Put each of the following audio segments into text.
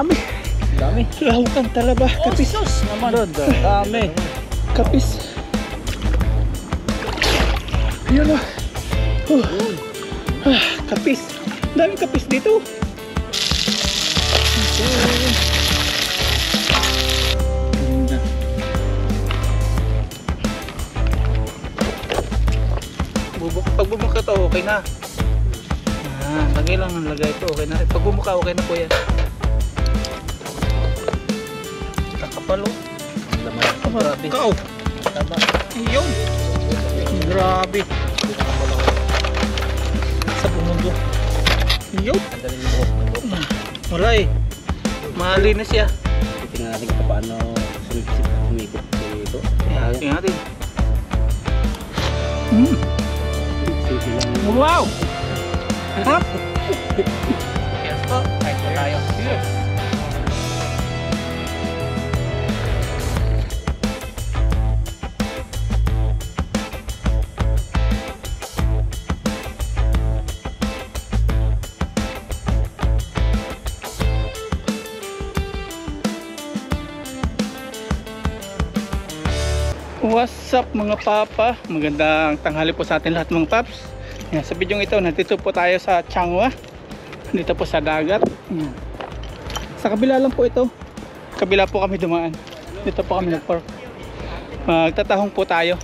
dami. Dami. Lahukan talaba. Kapis. Sus naman. Dami. Kapis. Yun o. Oh. Ah, kapis. Dami kapis dito. Pag bumuka to, okay na. Ah, lagay lang ng lagay ito, okay na. Pag bumuka, okay na po yan. Kakapalo. Grabe. Kao. Tama. Yun. Grabe. Sa bumundo. Yun. Ang dali mo. Wala eh. Malinis siya. Tingnan natin kung paano sumikot dito. Tingnan natin. Mm. Wow! Harap! Yes po. Kahit po tayo. Yes. What's up mga papa? Magandang tanghali po sa atin lahat mga paps. Yan, sa video ito, nandito po tayo sa Changwa. Dito po sa dagat. Yan. Sa kabila lang po ito. Kabila po kami dumaan. Dito po kami nag-park. Magtatahong po tayo.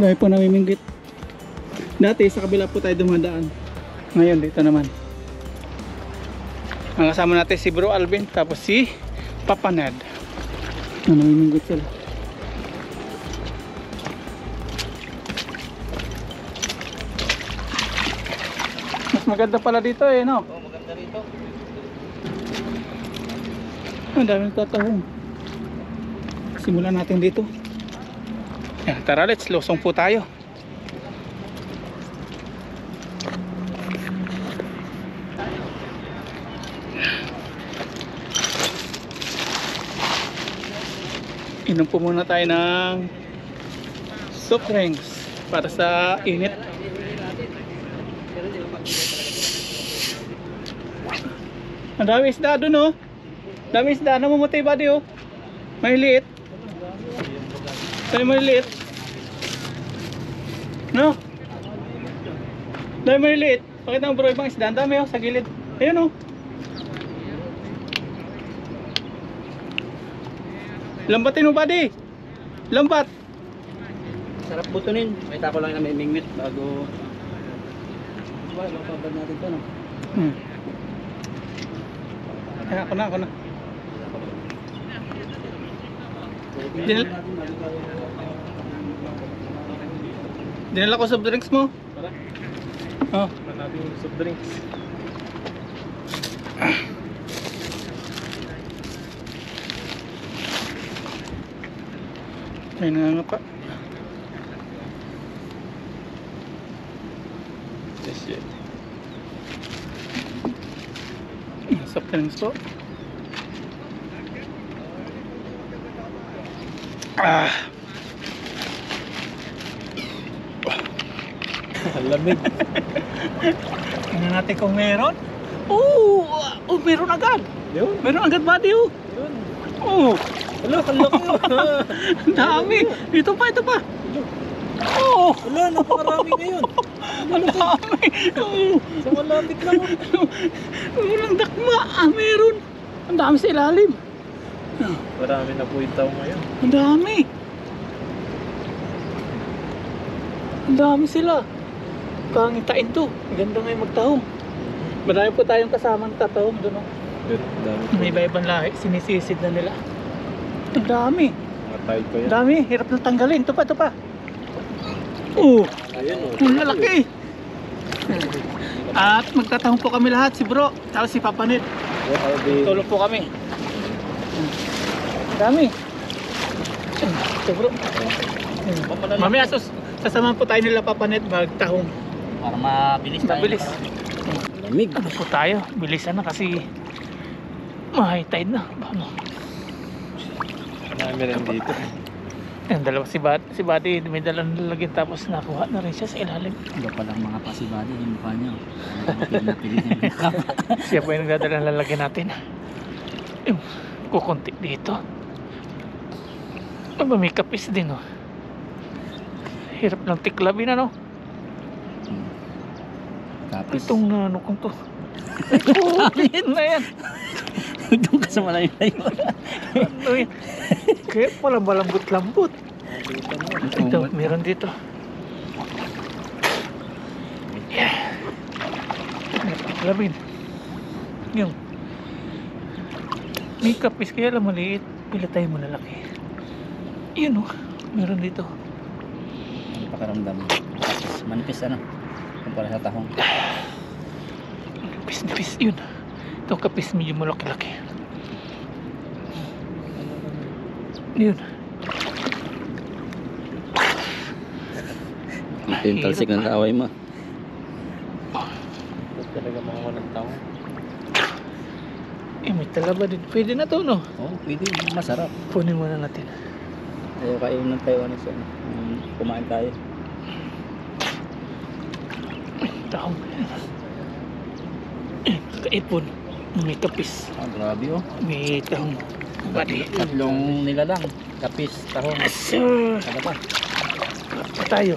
Dahil po namiminggit. Dati sa kabila po tayo dumadaan. Ngayon dito naman. Ang kasama natin si Bro Alvin tapos si Papa Ano namiminggot sila. Mas maganda pala dito eh, no? Oh, maganda rito. Ang daming tatahong. Simulan natin dito. Yan, tara, let's lusong po tayo. Inom po muna tayo ng soft drinks para sa init. Ang dami isda doon oh. Dami isda, namumutay ba di oh? Maliliit. Dami maliliit. No? Dami maliliit. Pakita mo bro ibang isda. Ang dami oh sa gilid. Ayun oh. Lambatin mo buddy. Lambat. Sarap butunin. May tako lang na may mingwit bago... Wala, mapabad natin to, no? Hmm. Ay, ako na, ako na. Dinal- Dinala ko soft drinks mo. Tara. Oh. natin yung soft drinks. Ay, nga pa. Yes, yeah. Soft drinks po. Ah, Ang lamig. tingnan natin kung meron. Oo, oh, meron agad. Yun. Meron agad buddy oh. Yun. Oh, Laki. ang dami. Ito pa, ito pa. Oh, Wala, napakarami ngayon. ang dami. Sa malapit lang. Walang dakma. Ah, meron. Ang dami sa ilalim. Marami na po yung tao ngayon. Ang dami. Ang dami sila. Kangitain to. Ganda ngayon magtahong. Marami po tayong kasamang tatahong doon. oh. May iba-ibang lahi. Sinisisid na nila. Dami. Tide pa Ang dami. Hirap na tanggalin. Ito pa, ito pa. Oh, Ayun, oh. ang lalaki. At magtatahong po kami lahat. Si bro. Tapos si Papa Ned. What are the... Tulong po kami. Dami. Ito bro. Mamaya sus, sasamahan po tayo nila papanet magtahong. Para mabilis Mabilis. Lamig. Ano po tayo? Bilisan na kasi ma-high tide na. Ano? Marami rin dito. Yung dalawa si Buddy, si Buddy may dalang lalagyan tapos nakuha na rin siya sa ilalim. Iba pa lang mga pasibado yung mukha niya. Pinapili niya. Siya po yung nagdadala ng lalagyan natin. Yung kukunti dito. Aba, may kapis din, oh. Hirap ng tiklabin, ano? Kapis. Itong na, ano kung to. Ay, na yan. Doon ka sa malayo na yun. Ano yan? Kaya pala malambot-lambot. Ito, meron dito. Yeah. Tiklabin. Yung. May kapis kaya lang maliit. Pila tayo malalaki. Yun, oh. Meron dito. Ang pakaramdam. Kapis. Manipis ano? Kumpara sa tahong. Nipis, nipis. Yun. Itong kapis medyo malaki-laki. Yun. Ito yung talsik ng kaaway mo. talaga mga walang tao. Eh, may talaba din. Pwede na to, no? Oo, oh, pwede. Masarap. Kunin muna natin. Ayaw kayo ng Taiwanese ano. Um, kumain tayo. Tahong. Eh, kaipon. May kapis. Ah, grabe oh. May tahong. Badi. Tatlong nilalang. Kapis, tahong. Sir! Ano pa? Pa tayo.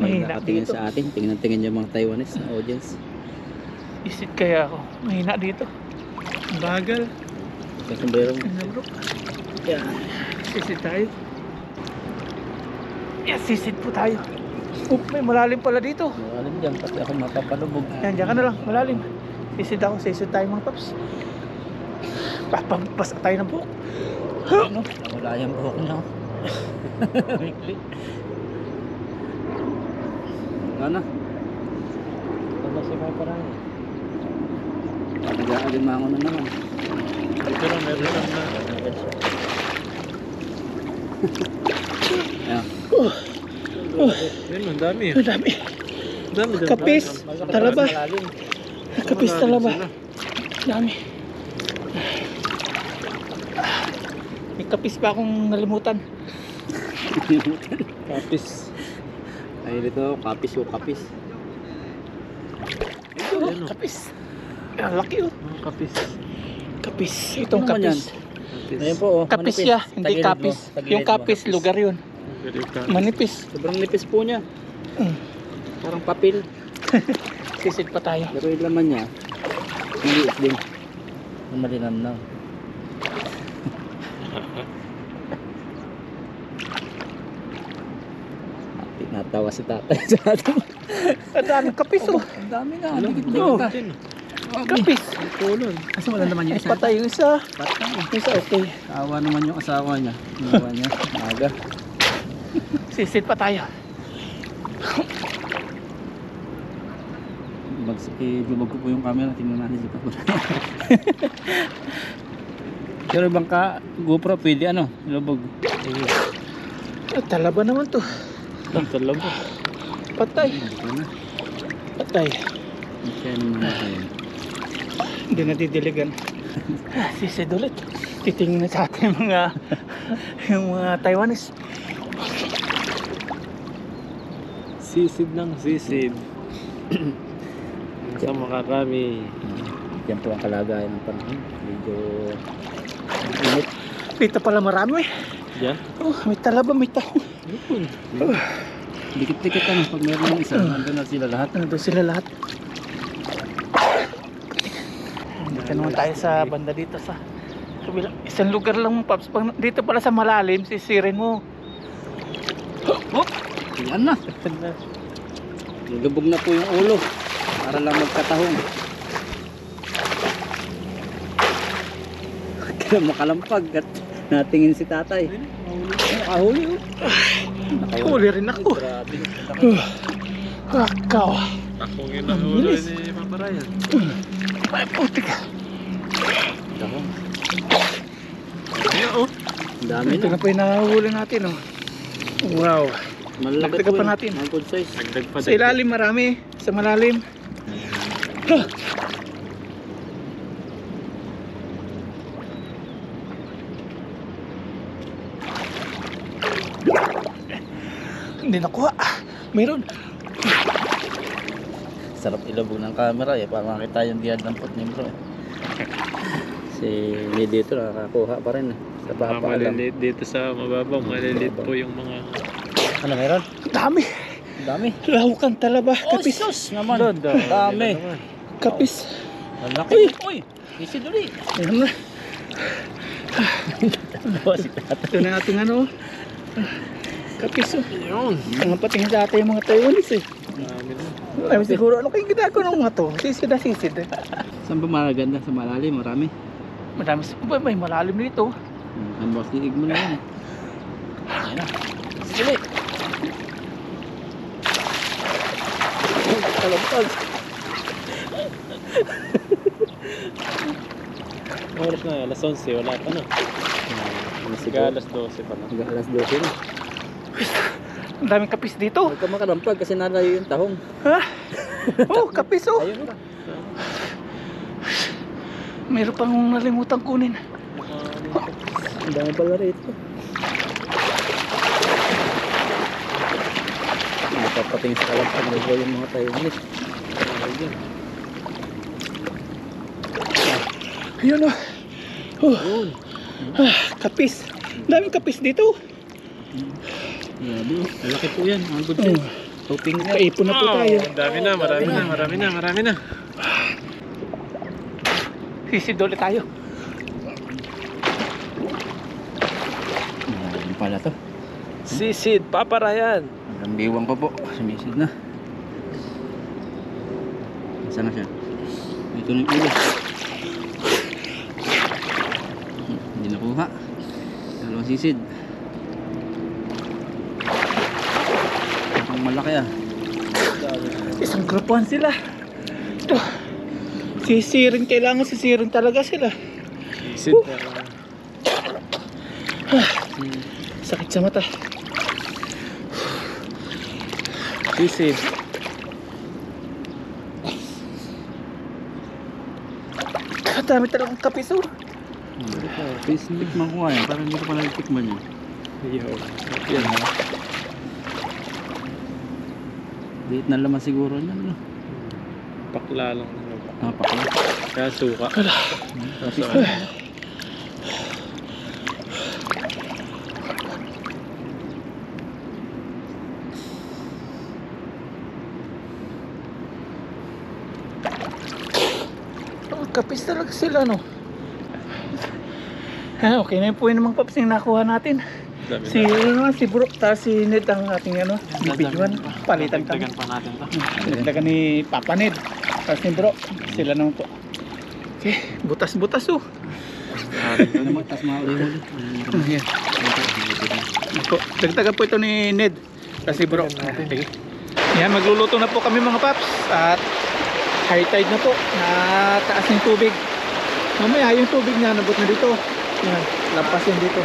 May nakatingin sa atin. Tingnan-tingin yung mga Taiwanese na audience. Isit kaya ako. Mahina dito. Bagal. May sombrero. Ano bro? Yan. Sisid tayo. Yan, sisid po tayo. Oh, may malalim pala dito. Alam dyan, pati ako mapapalubog. Yan, dyan ka na lang. Malalim. Sisid ako. Sisid tayo mga paps. Papampas tayo ng buhok. Ano? Wala yung buhok niya. oh. Mikli. Ano? Ano si mga parang Nag-aalimango na naman. Ito lang, meron lang na. Ayan. Yun, ang dami. Ang dami. Dami. dami. Kapis. Talaba. Kapis talaba. sila. Dami. May kapis pa akong nalimutan. Kapis. Ay, dito, kapis o kapis. Ito, Oh, yan o. kapis. Ang laki oh. Kapis. Kapis. Itong Ano kapis. Kapis. Ayan po, oh. Kapis siya, hindi Tagilid mo, kapis. tagilid Yung mo, kapis, lugar yun. Manipis. Sobrang nipis po niya. Mm. Parang papel. Sisid pa tayo. Pero yung laman niya, maliit din. Ang malinam na. Natawa si tatay sa atin. Ang daming kapis oh. Ang dami na. Ano? Dikit na. Kapis. Ang kulon. Kasi wala naman yung isa. Patay yung isa. Patay. Yung isa okay. Awa naman yung asawa niya. Inawa niya. Maga. Sisid pa tayo. Mag ilubog ko po yung camera. Tingnan natin si Papa. Pero ibang ka GoPro pwede ano? Ilubog. Ah, talaba naman to. Ang talaga. Patay. Patay. Kaya naman tayo. Hindi na didiligan. Ah, Sisid ulit. Titingin na sa atin yung mga yung mga Taiwanese. Sisid ng sisid. Sa makarami. Yan po ang kalagayan ng panahon. Medyo init. Dito pala marami. Yan. Oh, may talaba, may tao. Yun. Dikit-dikit ano. Pag meron ng isa, nandun na sila lahat. Nandun sila lahat. Dito naman tayo sa banda dito sa kabila. Isang lugar lang Paps. Pag dito pala sa malalim, sisirin mo. Oh, Yan na. Lubog na po yung ulo. Para lang magkatahong. Kaya makalampag at natingin si tatay. Nakahuli oh. Nakahuli. huli rin ako. Grabe. Akaw. Akong yun Ang ulo bilis. ni Papa Ryan. Ay, putik. Tahong. Ayan oh. Ang dami Ito na. na po yung nahuli natin. Oh. Wow. Malalaki Dagdagan pa natin. Ang good size. Dagdag pa. Sa ilalim marami. Sa malalim. Laki. Hindi nakuha. Mayroon. Sarap ilabog ng camera eh. Para makita yung diad ng put ni bro eh. Si may dito nakakakuha pa rin eh. Sa mga maliliit dito sa mababaw. Maliliit po yung mga... Ano meron? Dami! Dami. Lahukan talaba. Oh, kapis. sus naman. Dami. dami. Kapis. Ang laki. Uy! Uy! Isid ulit. Ayan na. Ito na ating ano. Kapis oh. Yun. Mga patingin dati yung mga Taiwanese eh. Dami na. Ay, siguro ano kayong ginagawa ng mga to? Sisid na sisid eh. Saan ba maganda? Sa malalim? Marami. Madami sa may, may malalim dito. Hmm, Ang boss liig mo na yan. Ayan na. Isid ulit. Kalabag. Oras na, alas 11, wala pa na. Ano Sige, alas 12 pa na. Hanggang alas 12 na. Ang daming kapis dito. Huwag ka makadampag kasi nalayo yung tahong. Ha? Oh, kapis oh. Ayun na. Meron pang nalimutan kunin. Ang dami pala rito. Napapating sa kalampag na yung mga Taiwanese. Ayun. Ayun oh. Oh, Yun. ah, kapis. Ang daming kapis dito. Grabe oh. Malaki po yan. Ang good Oh, size. Hoping nga. paipon na po tayo. Ang dami na, marami na, marami na, marami na. Sisid ulit tayo. Yan pala to. Sisid, paparayan. Ang biwang pa po. Sumisid na. Saan na siya? Ito na yung ulo. Hmm, Hindi nakuha. Dalawang sisid. Ang malaki ah. Isang grupuhan sila. Ito. Sisirin, kailangan sisirin talaga sila. Sisid. ah, Sakit sa mata. sisid. Dami talagang kapis oh. Please, tikman ko nga yan. Parang hindi ko pa nalitikman yun. Yo. Yan ha. Liit na laman siguro niyan. No? Pakla lang. ano. Ah, pakla. Kaya suka. Tapos, Oh, kapis talaga sila no. Ah, okay na yun po yun namang paps yung nakuha natin. Dami Si, ano, si Bro, tapos si Ned ang ating ano, bibidyoan. Palitan kami. Dagdagan pa natin to. Nagdagan ni Papa Ned. Tapos ni Bro, sila naman po. Okay, butas-butas oh. Tapos mga uli-uli. Ayan. Po, dagdagan po ito ni Ned. Kasi bro. Yan, magluluto na po kami mga paps. At high tide na po. Na taas ng tubig. Mamaya yung tubig niya nabot na dito. Yan, lampas yan dito.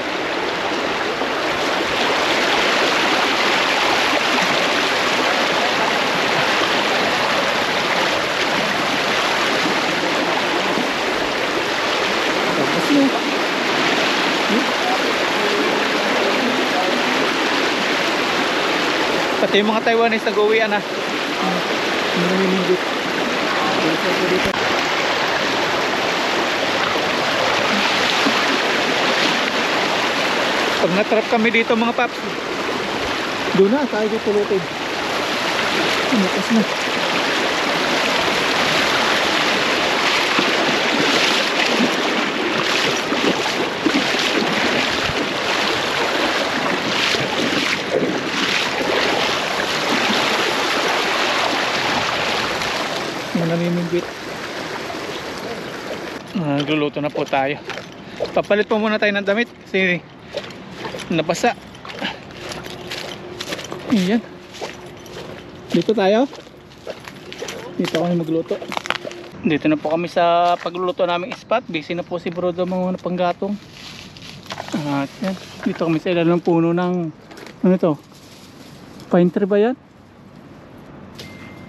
Tapos na. Pati yung mga Taiwanese nag-uwian na. Nanginigit. Dito ko dito. Pag natrap kami dito mga paps, doon na tayo dito lutid. Umakas na. Namimingwit. Nagluluto na po tayo. Papalit po muna tayo ng damit kasi nabasa. Ayan. Dito tayo. Dito kami magluto. Dito na po kami sa pagluluto naming spot. Busy na po si Brodo mga panggatong. At yan. Dito kami sa ilalim ng puno ng ano to? Pine tree ba yan?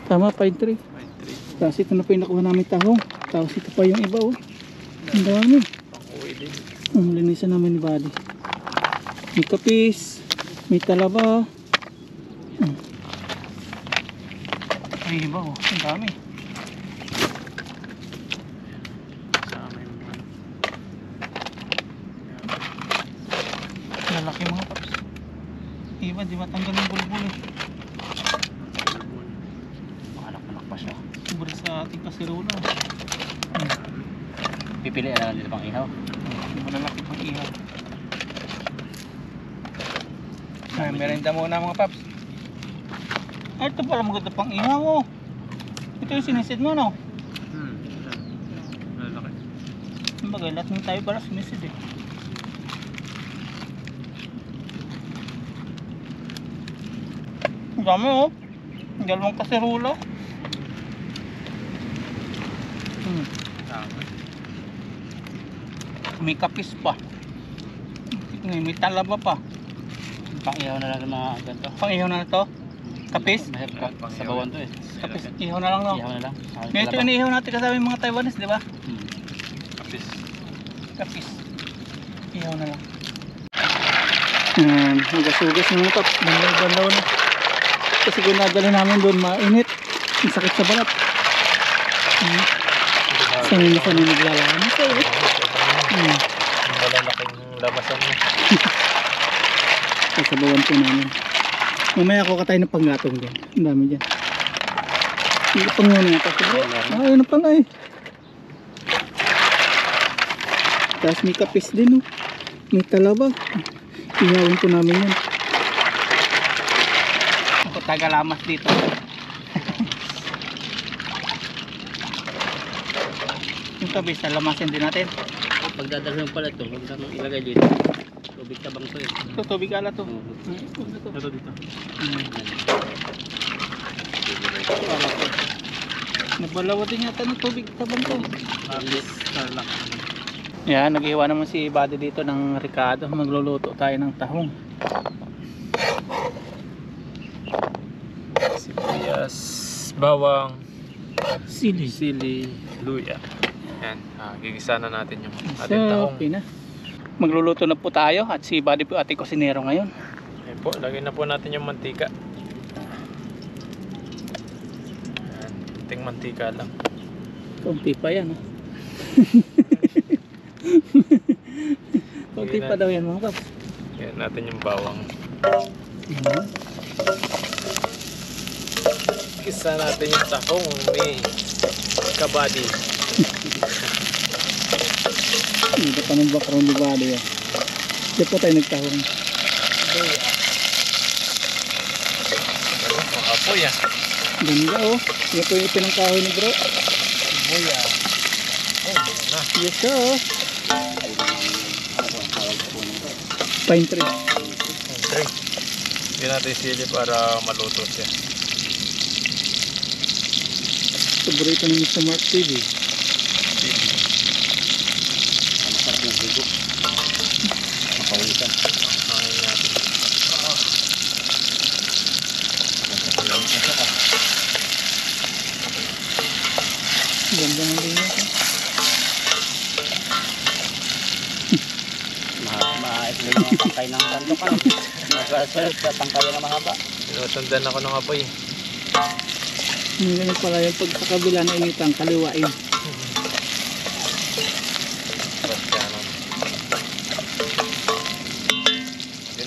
Tama, pine tree. Tapos ito na po yung nakuha namin tahong. Tapos ito pa yung iba oh. Ang dami. Ang linisan namin ni Buddy. May kapis, may talaba, Riba oh, ang dami. Lalaki mga paps. Iba, di matanggal yung bulbul eh. Anak-anak pa siya. Sobra sa ating kasirola. Pipili na lang dito pang ihaw. Malalaki pang ihaw. Ay, merenda muna mga paps. Ay, ito pala maganda pang ihaw oh. Ito yung sinisid mo no? Hmm. Lalaki. Kumbaga, lahat ng tayo para sinisid eh. Ang dami oh. Ang dalawang kaserola. Hmm. May kapis pa. May, may talaba pa. Pang ihaw na lang ng mga ganito. Pang ihaw na to. Kapis? Mahirap ka. Pang Sa ihaw. bawan to eh. Kapis. Ihaw na lang no. Ihaw na lang. Ngayon ito inihaw natin kasama yung mga Taiwanese, di ba? Hmm. Kapis. Kapis. Ihaw na lang. Yan, hugas-hugas na ito. Bandaw-bandaw na. Kasi kung nadala namin doon, mainit. Ang sakit sa balat. Hmm. Sanay na sanay naglalaman sa eh. Hmm. Ang malalaking labasan mo. Sasabawan po namin. Mamaya ako katay ng panggatong din. Ang dami dyan. Hindi pang muna nga. Ah, yun na pala eh. Tapos may kapis din oh. May talabag. Ihawin po namin yan. Ako taga-lamas dito. yung kabis, talamasin din natin. Pagdadalhin pala ito, huwag ilagay dito. Tubig tabang to eh. Ito, tubig ala to. Hmm. Ito dito. Hmm. Nabalawa din yata ng tubig tabang to. Kapis. Lalak. Yan, nag-iwan naman si Buddy dito ng Ricardo. Magluluto tayo ng tahong. Sibuyas. Bawang. Sili. Sili. Luya. Yan. Ah, gigisa na natin yung ating So, tahong. okay na. Magluluto na po tayo at si Buddy po ating kusinero ngayon. Ayan po, lagay na po natin yung mantika. Ayan, ting mantika lang. Kunti pa yan. Oh. Sige pa daw yan mga kaps. Ayan natin yung bawang. Mhm. Gisa natin yung tahong ni kabady. Hindi pa ng background ni Buddy yan. Diyan po tayo nagtahong. Makapoy ah. Ganda oh. Yan po yung pinangkahoy ni bro. Luya. Oh, yun na. Yes sir. Pine tree. Okay. Hindi natin sili para maluto siya. Paborito ni Mr. Mark TV. Sili. Masarap yung higo. Mapawisan. Angin natin. Ayan, masarap ah. Ganda ng linya ko. Ma- Maayos tangkay ng kanto ka. Magkasunod sa tangkay na mahaba. Sinusundan ako ng apoy. Ganun pala yung pag sa kabila na initang kaliwain.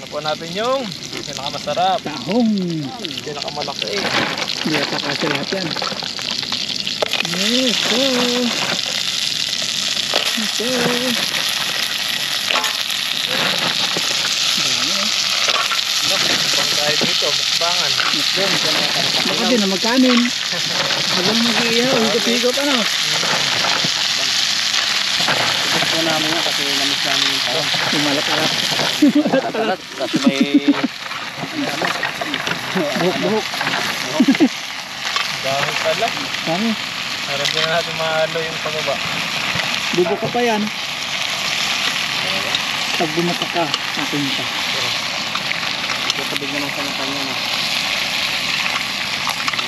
Po natin yung pinakamasarap. Tahong. Pinakamalaki. Hindi ata kasi lahat yan. Yes, sir. Yes, sir. Dami eh. Bang tayo dito, mukbangan. Mukbang. Baka din na magkanin. Habang mag-iihaw, higop-higop ano. Gusto namin yan kasi namis namin yung tao. Lumalat-alat. Talat, kasi may... Buhok-buhok. Dahil pala. Dami. Harap din na natin mahalo yung pababa. Bubo ka pa yan. Pag bumata ka, atin ka. Ito tabig naman sa mga kanya na.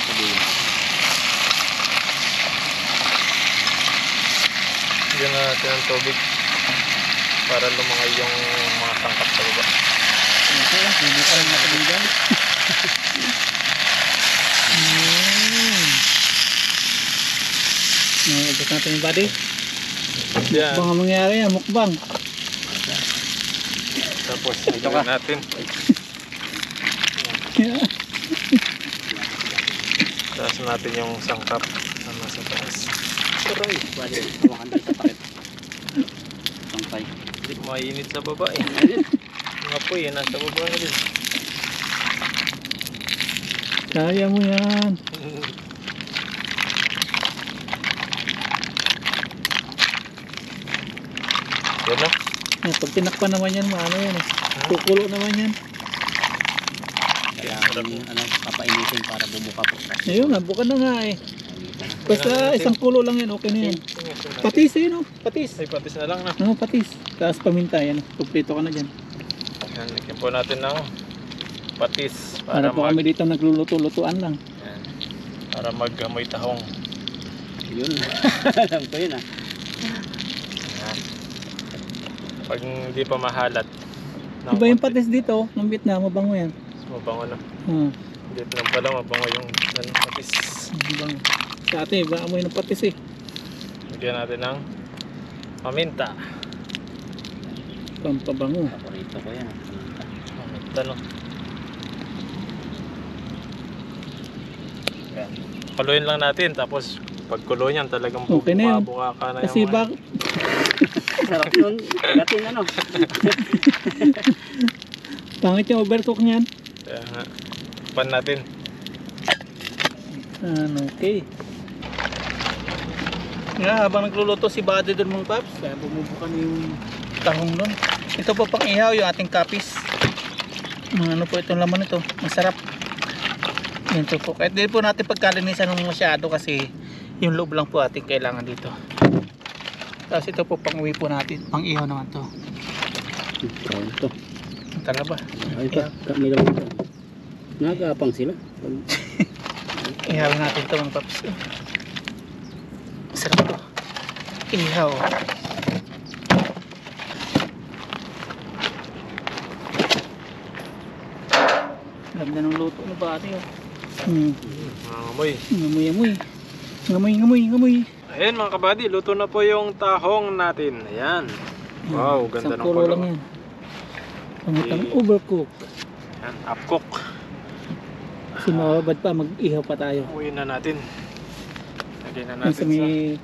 Tabig. Bigyan na natin ng tubig para lumangay yung mga tangkap sa baba. Okay, hindi pa rin nakabigyan. Mm. Uh, ubos natin yung body. Yan. Baka mangyari yan, mukbang. Tapos, gawin natin. Taas natin yung sangkap na nasa taas. Aray, Pwede, hawakan tayo sa takip. Pangpay. hindi mainit sa baba eh. Mga po eh, nasa baba na din. Kaya mo yan. Yan na. Pag tinakpan naman yan, ano yan eh. Kukulo naman yan. Kaya ano, papainitin para bumuka po. Ayun, nabuka na nga eh. Basta isang kulo lang yan, okay na yan. Patis eh, no? Patis. Ay, patis na lang na. Ano, patis. Tapos paminta, yan. Kumplito ka na dyan. Yan, lagyan po natin ng patis Para para po mag, kami dito nagluluto-lutuan lang. yan, para mag-amoy tahong. Yun. Alam ko yun ah. Yan. Pag hindi pa mahalat. Iba yung patis dito, ng Vietnam, mabango yan. Mabango na. Hmm, Vietnam pala, mabango yung ano, patis. mabango. Sa atin, iba amoy ng patis eh. Lagyan natin ng paminta. Pampabango. Paborito ko yan. ah. Paminta no. Yan. Kuluin lang natin tapos pag kulo niyan talagang Okay na yun. ka na Kasi yung bak Sarap nun. Gatin ano. pangit yung overcook niyan. Kaya nga, pan natin. Ano, okay. Nga, habang nagluluto si Buddy doon mga paps, kaya bumubukan yung tahong doon. Ito po pang ihaw yung ating kapis. Mga ano po itong laman nito, masarap. Yan po. Kahit di po natin pagkalinisan ng masyado kasi yung loob lang po ating kailangan dito. Tapos ito po pang uwi po natin, pang ihaw naman to. Kaya ito. Ang talaba. Ay pa, may laman ito. Nagapang sila. Ihawin natin ito mga paps. Masarap to. Ihaw. Ganda ng luto na bati oh. Hmm. Mga amoy. Ngamoy, ngamoy. Ngamoy, ngamoy, ngamoy. Ayan mga kabady, luto na po yung tahong natin. Ayan. Wow, ganda Isang ng kulo kulo. lang yan. Pangitang Okay. overcook. Ayan, upcook. Kasi mababad pa, mag-ihaw pa tayo. Uwi na natin. Lagyan na natin sa may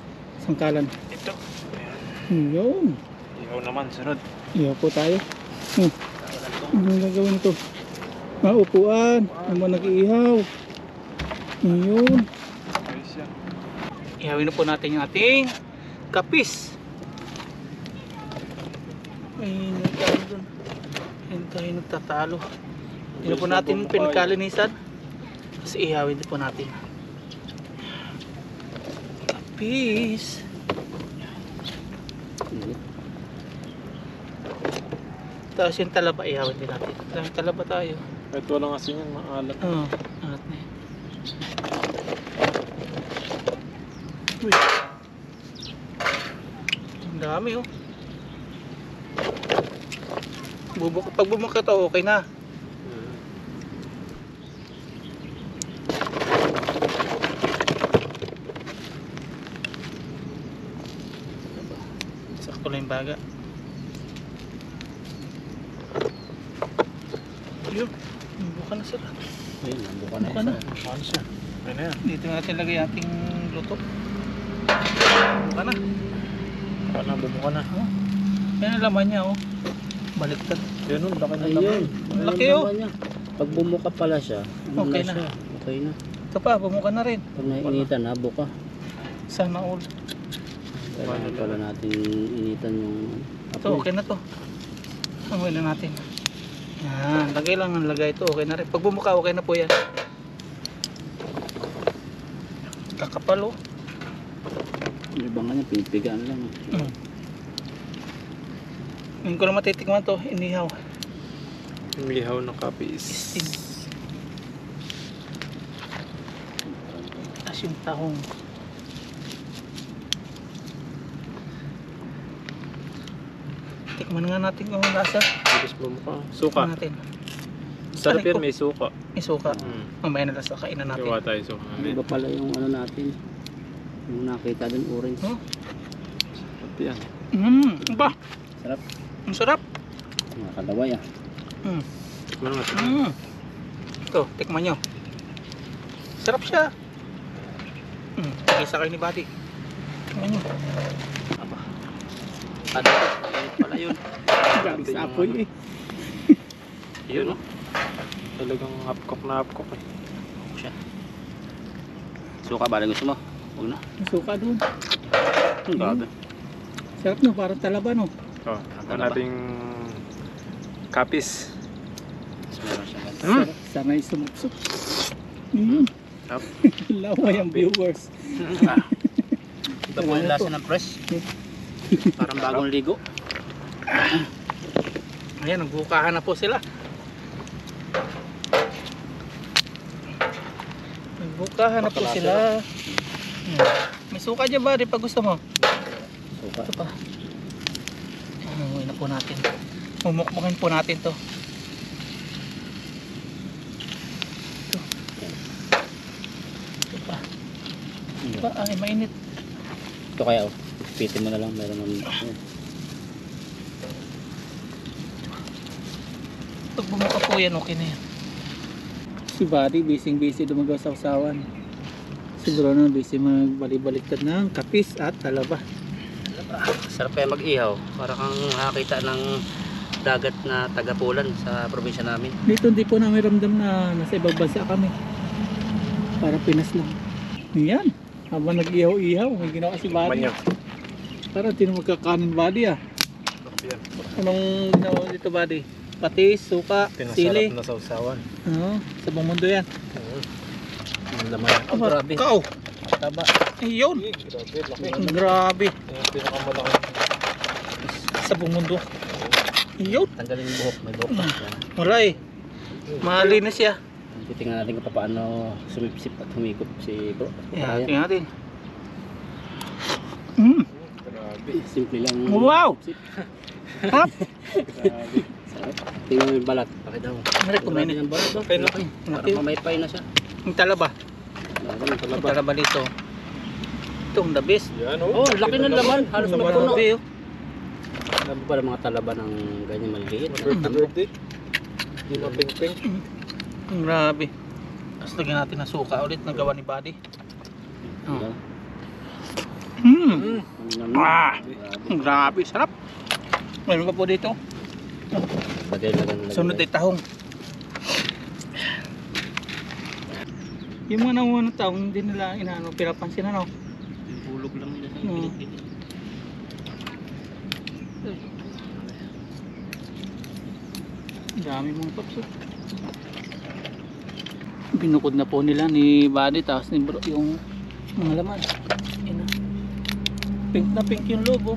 sangkalan. sa ito. Ayan. Hmm, Yun. Ihaw naman, sunod. Ihaw po tayo. Hmm. Anong gagawin ito? Ah, upuan. Ang mga nag-iihaw. Ayun. Ayos yan. Ihawin na po natin yung ating kapis. Ay, nagtatalo. Hindi na po natin pinagkalinisan. Kasi ihawin na po natin. Kapis. Tapos yung talaba, ihawin din natin. Dahil talaba tayo. Kahit walang asin yan, maalat. Oo, angat na yan. Uy. Ang dami oh. Bubuk pag bumuka to, okay na. Baga. Yun, bumuka na sila. Ayun, nambuka na Buka na. Ano? Ayun na yan. Dito natin lagay ating luto. Buka na. Baka na, bubuka na. Yan ang laman niya oh. Baliktad. Yun, nun, laki ng Ayun. laman. Ang laki, oh. Pag bumuka pala siya, Okay na. siya? Okay na. Ito pa, bumuka na rin. Pag nainitan, nabuka. Sana all. Kailangan pala natin initan yung Ito, okay na to. Okay na natin. Yan, lagay lang ang lagay ito. Okay na rin. Pag bumuka, okay na po yan. Kakapal oh. Yung iba nga niya, pinipigaan lang. Mm. Ngayon ko na matitikman to, inihaw. Umihaw na kapis. Steam. Tapos yung tahong. Tikman nga natin kung lasa. Tapos bumuka. Suka. Tikman natin. Sarap yan, ko. may suka. May suka. Mm. Mamaya na lasa, kainan natin. Gawa tayo suka. Iba pala yung ano natin. Yung nakita dun, orange. Oh. Pati yan. Mm, ba? Sarap. Ang sarap. Mga kalaway ah. Mm. Tikman nga. tikman. Mm. Ito, tikman nyo. Sarap siya. Mm. Isa kayo ni Buddy. Tikman nyo. Aba. Ano? Pala yun. Galing sa apoy eh. Yun oh. Talagang half cook na half cook eh. Siya. Suka ba gusto mo? Huwag na. Ang suka doon. Ang grabe. Sarap no, parang talaba no. Oh, ako nating kapis. Mm. Sarap. Sanay sumupsok. Mm. Sarap. Laway ang viewers. Iba po yung lasa ng fresh. Parang bagong ligo. Ayan, nagbukahan na po sila. Nagbukahan na po sila. Hmm. May suka dyan ba? Di pa gusto mo? Suka. Ito pa. Umuwi na po natin. Mumukmukin po natin to. Ito. Ito pa. Ito pa. Ay, mainit. Ito kaya oh. Pitin mo na lang. Meron ng... Pag bumuka po yan, okay na yan. Si Buddy, busy busy dumagaw sa usawan. Si Bruno, busy magbalik-baliktad ng kapis at talaba. Sarap kaya mag-ihaw. Para kang nakakita ng dagat na tagapulan sa probinsya namin. Dito hindi po namin ramdam na nasa ibang bansa kami. Para Pinas lang. Yan. Habang nag-ihaw-ihaw, may ginawa si Buddy. nyo. Para di na magkakanin Buddy ah. Anong ginawa dito Buddy? Patis, suka, sili. Pinasarap na sa usawan. Oo, sa buong mundo yan. Oo. Ang laman. Ang grabe. Kao! Taba. Ayun! Eh, Grabe, laki. Ang grabe. Yung pinakamalaki. Sa buong mundo. Ayun! Tanggalin yung buhok. May buhok pa. Yan. Wala eh. Malinis siya. Titingnan natin kung paano sumipsip at humigop si bro. Yeah, Kaya. tingnan natin. Mm. Grabe. Simple lang. Wow! Hap! Grabe. Tingnan mo yung balat. Pakita mo. Grabe mainit. yung balat. Oh. Okay, Laki. Parang mamaypay na siya. Yung talaba. Laki ng Yung talaba. talaba dito. Itong the best. Yan Oh, laki ng laman. Halos mapuno. Grabe oh. Grabe pala mga talaba ng ganyan maliliit. Birthday, birthday. Hindi na. Ang Grabe. Tapos lagyan natin ng suka ulit na gawa ni Buddy. Oh. Mm. Mm. Ang Ah! Grabe, sarap. Meron pa po dito. Lagay, lagay, lagay. Sunod ay tahong. Yung mga nangunang tahong, hindi nila inaano, pinapansin ano. Yung Hulog lang nila sa Hmm. Pilipinas. Ang dami mong paps. oh. Binukod na po nila ni Buddy tapos ni Bro yung mga laman. Yan na. Pink na pink yung lobo.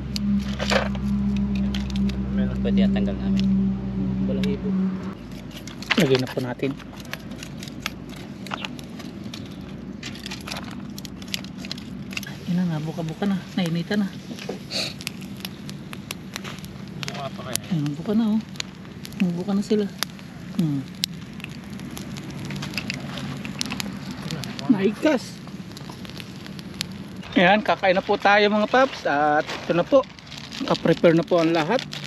Meron. Pwede tanggal namin. Lagay na po natin. Yan na, nabuka-buka na. Nainitan na. Mukha pa kayo. Ayun, buka na oh. Buka na sila. Hmm. Naikas. Ayan, kakain na po tayo mga paps. At ito na po. Naka-prepare na po ang lahat.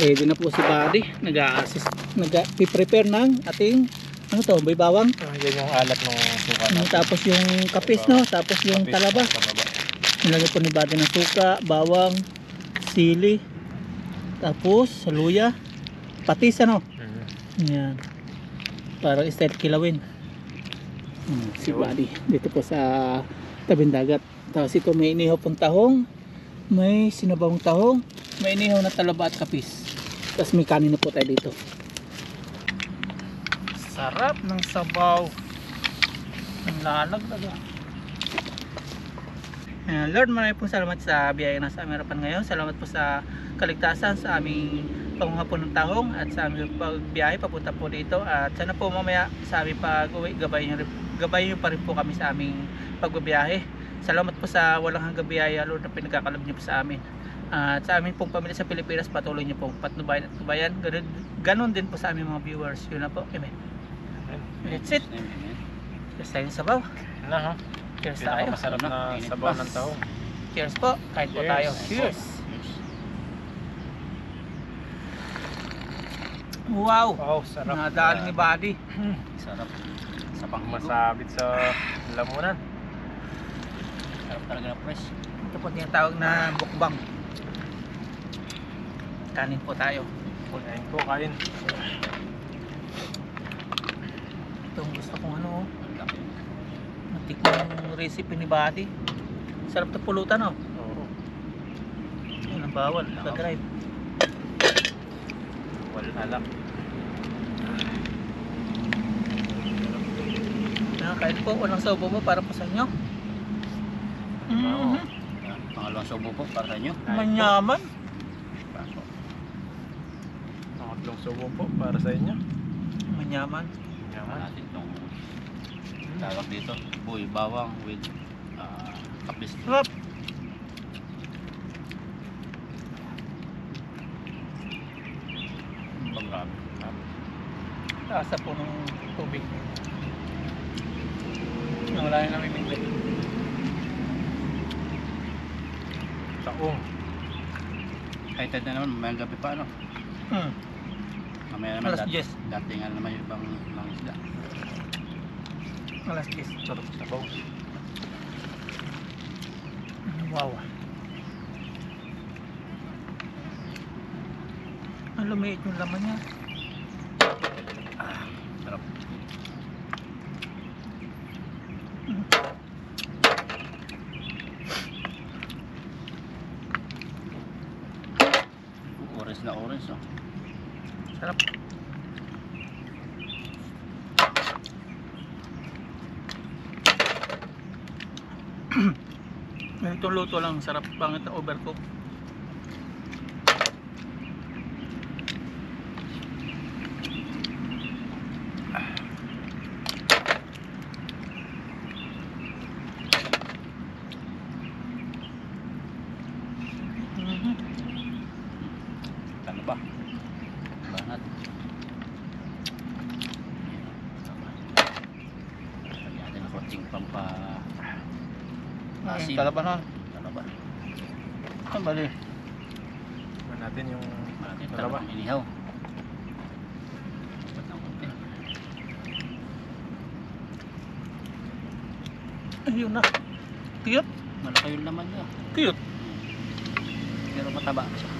Ready na po si Buddy. Nag-a-assist. Nag-prepare ng ating ano to, bay bawang. Ah, yan yung alat ng suka Yung natin. tapos yung kapis no, tapos yung Kapis, talaba. Nilagay po ni Buddy ng suka, bawang, sili, tapos saluya, patis ano. Mhm. Yan. Para style kilawin. Hmm, si. Buddy dito po sa tabing dagat. Tapos ito may inihaw pong tahong, may sinabawang tahong, may inihaw na talaba at kapis. Tapos may kanin na po tayo dito. Sarap ng sabaw. Ang lalaglag ah. Lord, maraming po salamat sa biyaya na sa aming ngayon. Salamat po sa kaligtasan sa aming pangunga po ng tahong at sa aming pagbiyahe papunta po dito. At sana po mamaya sa aming pag-uwi, gabayin niyo, gabayin niyo pa rin po kami sa aming pagbabiyahe. Salamat po sa walang hanggang biyaya, Lord, na pinagkakalab niyo po sa amin. At sa amin pong pamilya sa Pilipinas, patuloy niyo pong patnubayan at tubayan. Ganun, ganun din po sa aming mga viewers. Yun na po. Amen. That's it. Basta yung sabaw. Na ha? Cheers tayo. Pinakamasarap na sabaw ng tahong. Cheers po. Kahit po Cheers. tayo. Cheers. Cheers. Wow. Wow, sarap. Nadali ni Buddy. Sarap. Sa panghigo. Masabit sa lamunan. Sarap talaga na fresh. Ito po tinatawag na bukbang. Kanin po tayo. Kain ko, kain. Ito ang gusto kong ano. Natikman yung recipe ni Buddy. Sarap na pulutan oh. Oo. Yun ang bawal. Sa drive. Wala alak. Nakakain po. Walang saubo mo para po sa inyo. Mhm. Yan, Pangalawang subo po para sa inyo. Manyaman. Pasok. Subo po para sa inyo. Manyaman. Tama Yaman. natin itong tawag dito. Buy bawang with uh, kapis. Sarap. Pag-grabe. Tasa po ng tubig. Wala na namin mingli. Taong. Excited na naman. Mamayang gabi pa ano. Hmm. Mamaya naman Alas dat- 10. datingan naman yung ibang mga isda. Alas 10. Sarap sabaw. Wow. Ang lumiit yung laman niya. Sarap. Orange na orange oh. Sarap. Ganito luto lang sarap pangit na overcook. Mhm. Ano konting pampa asin. Kalabanan. Ba? Ang bali. Tignan natin yung Natin Ano ba? talabang inihaw. Dapat ng konti. Ayun na. Cute. Malaki yung laman niya. Cute. Pero mataba siya.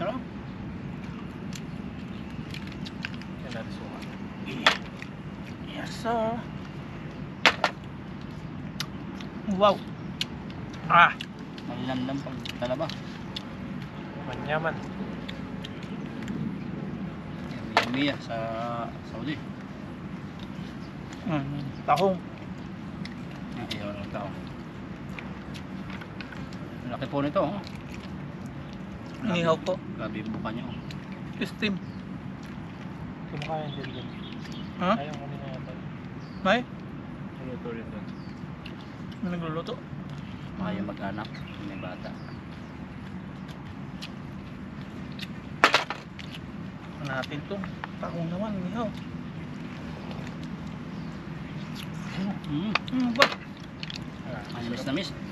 Sarap. yan natin suka. Yes, sir. Wow. Ah. Malilandan pag talaba. Manyaman. Yummy ah, sa Saudi. Mm, tahong. Ihaw ng tao. Ang Laki po nito. Oh. Inihaw po. Grabe yung mukha niya. Oh. Steam. Kumakain din din. Ha? Ayaw ko nila yata. May? Luto rin doon. Nagluluto. Ayaw mag-anak. May bata. Natin to? Naman, inihaw. Mm. Mm, ba? Ah, Ang miss na miss. Ang.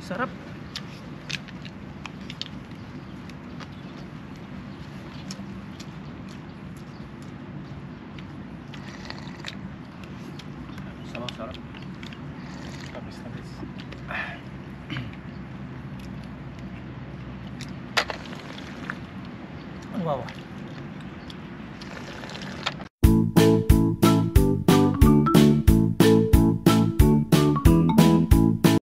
Sarap,